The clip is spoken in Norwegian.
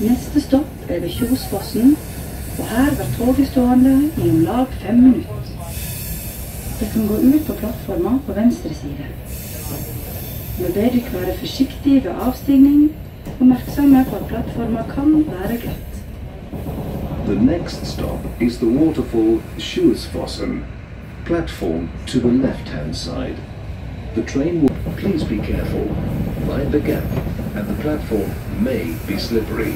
Neste stopp er ved Kjosfossen, og her var toget stående i om lag fem minutter. Det kan gå ut på plattforma på venstre side. Vi ber dere være forsiktige ved avstigning, oppmerksomme på at plattforma kan være glatt. The next stop is the waterfall Schuesfossen, platform to the left-hand side. The train will... Please be careful. Mind the gap, and the platform may be slippery.